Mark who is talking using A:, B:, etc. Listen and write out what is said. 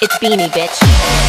A: It's Beanie bitch.